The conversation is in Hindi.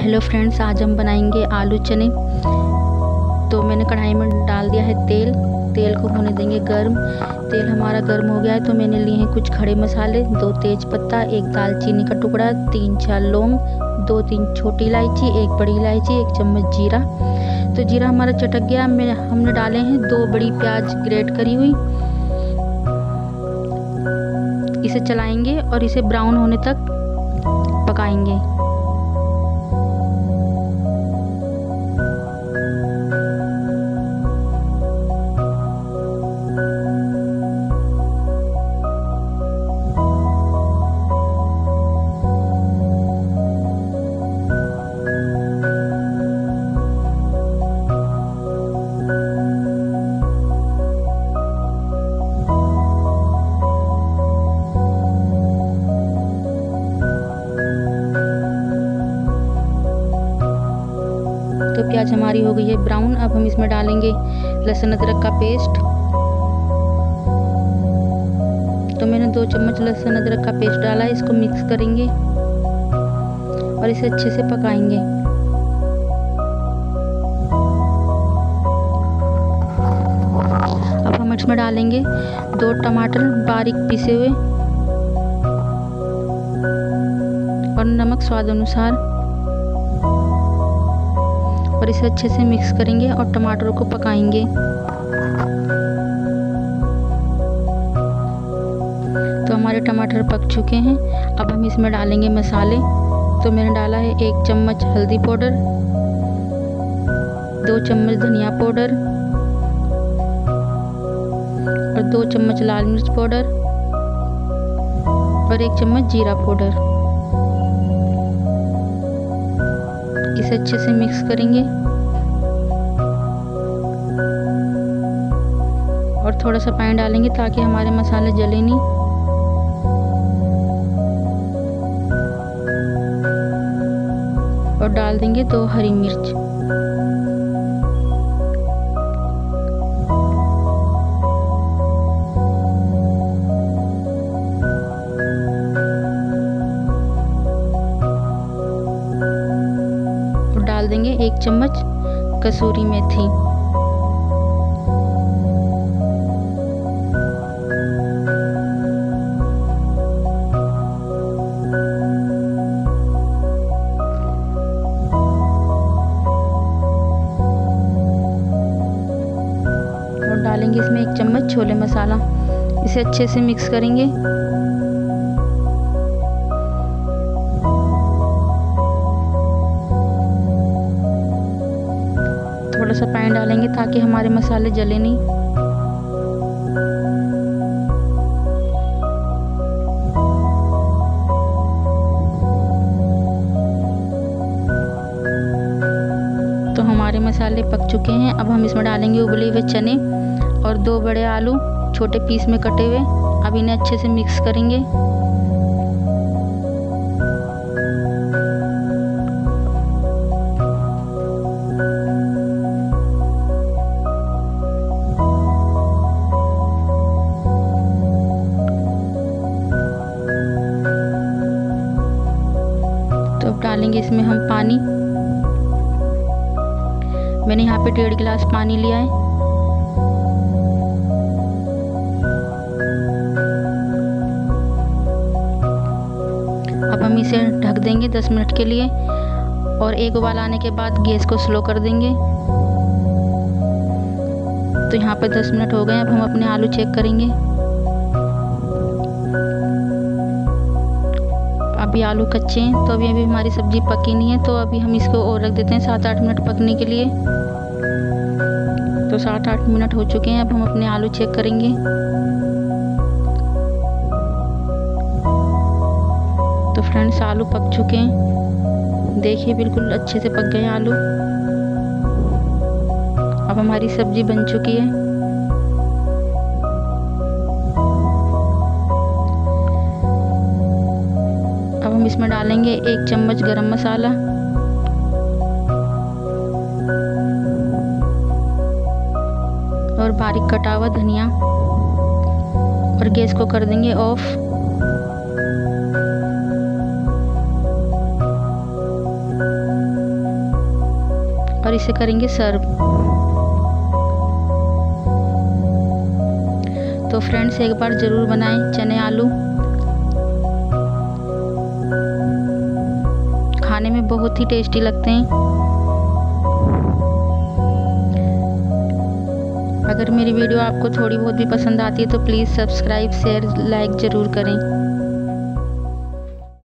हेलो फ्रेंड्स, आज हम बनाएँगे आलू चने। तो मैंने कढ़ाई में डाल दिया है तेल। तेल को होने देंगे गर्म। तेल हमारा गर्म हो गया है तो मैंने लिए हैं कुछ खड़े मसाले। दो तेज पत्ता, एक दालचीनी का टुकड़ा, तीन चार लौंग, दो तीन छोटी इलायची, एक बड़ी इलायची, एक चम्मच जीरा। तो जीरा हमारा चटक गया। मैं, हमने डाले हैं दो बड़ी प्याज ग्रेट करी हुई। इसे चलाएँगे और इसे ब्राउन होने तक पकाएँगे। प्याज हमारी हो गई है ब्राउन। अब हम इसमें डालेंगे लहसुन अदरक का पेस्ट। तो मैंने दो चम्मच लहसुन अदरक का पेस्ट डाला है इसको मिक्स करेंगे और इसे अच्छे से पकाएँगे। अब हम इसमें डालेंगे दो टमाटर बारीक पिसे हुए और नमक स्वाद अनुसार। और इसे अच्छे से मिक्स करेंगे और टमाटरों को पकाएँगे। तो हमारे टमाटर पक चुके हैं। अब हम इसमें डालेंगे मसाले। तो मैंने डाला है एक चम्मच हल्दी पाउडर, दो चम्मच धनिया पाउडर और दो चम्मच लाल मिर्च पाउडर और एक चम्मच जीरा पाउडर। इसे अच्छे से मिक्स करेंगे। और थोड़ा सा पानी डालेंगे ताकि हमारे मसाले जले नहीं। और डाल देंगे दो हरी मिर्च। एक चम्मच कसूरी मेथी। और डालेंगे इसमें एक चम्मच छोले मसाला। इसे अच्छे से मिक्स करेंगे। थोड़ा सा पानी डालेंगे ताकि हमारे मसाले जले नहीं। तो हमारे मसाले पक चुके हैं। अब हम इसमें डालेंगे उबले हुए चने और दो बड़े आलू, छोटे पीस में कटे हुए। अब इन्हें अच्छे से मिक्स करेंगे। इसमें हम पानी मैंने यहाँ पे डेढ़ गिलास पानी लिया है। अब हम इसे ढक देंगे 10 मिनट के लिए और एक उबाल आने के बाद गैस को स्लो कर देंगे। तो यहाँ पे 10 मिनट हो गए, अब हम अपने आलू चेक करेंगे। अभी आलू कच्चे हैं तो अभी अभी हमारी सब्ज़ी पकी नहीं है तो अभी हम इसको और रख देते हैं सात आठ मिनट पकने के लिए। तो सात आठ मिनट हो चुके हैं, अब हम अपने आलू चेक करेंगे। तो फ्रेंड्स आलू पक चुके हैं। देखिए, बिल्कुल अच्छे से पक गए आलू। अब हमारी सब्ज़ी बन चुकी है। इसमें डालेंगे एक चम्मच गरम मसाला। और बारीक कटा हुआ धनिया। और गैस को कर देंगे ऑफ़। और इसे करेंगे सर्व। तो फ्रेंड्स, एक बार ज़रूर बनाएँ चने आलू। खाने में बहुत ही टेस्टी लगते हैं। अगर मेरी वीडियो आपको थोड़ी बहुत भी पसंद आती है तो प्लीज़ सब्सक्राइब शेयर लाइक ज़रूर करें।